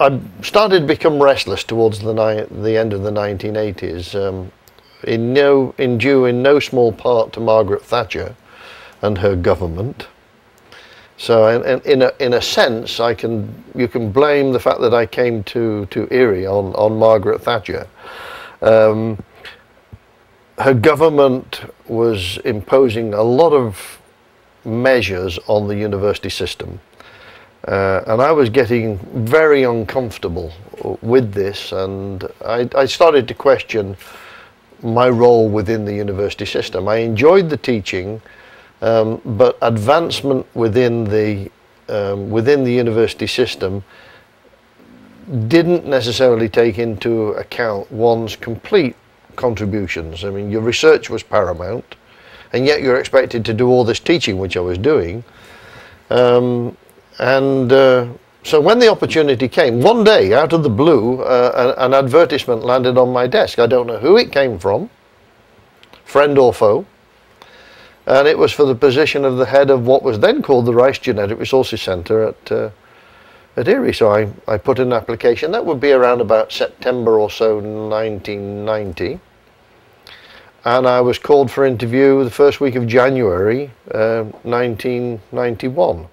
I started to become restless towards the, the end of the 1980s, um, in, no, in due in no small part to Margaret Thatcher and her government. So, in, in, a, in a sense, I can, you can blame the fact that I came to, to IRRI on, on Margaret Thatcher. Um, her government was imposing a lot of measures on the university system. Uh, and I was getting very uncomfortable with this, and I, I, started to question my role within the university system. I enjoyed the teaching, um, but advancement within the um, within the university system didn't necessarily take into account one's complete contributions. I mean, your research was paramount, and yet you're expected to do all this teaching, which I was doing. Um, and uh, so when the opportunity came, one day out of the blue, uh, an, an, advertisement landed on my desk. I don't know who it came from, friend or foe. And it was for the position of the head of what was then called the Rice Genetic Resources Centre at, uh, at IRRI. So I, I put in an application. That would be around about September or so 1990. And I was called for interview the first week of January 1991. Uh,